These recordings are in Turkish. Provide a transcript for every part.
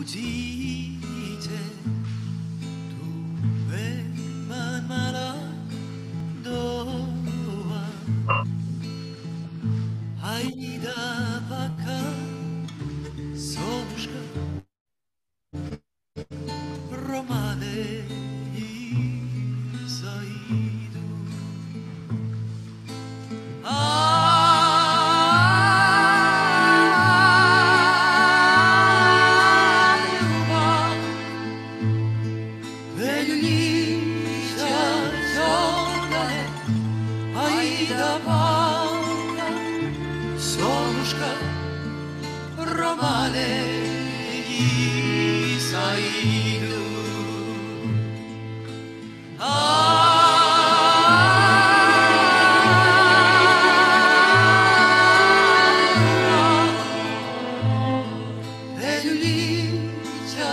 오로지 이제 도회만 말아? 너와 아이다. Baka Soluška Romane i zaidu Veljulića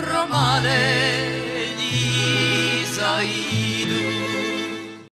Romane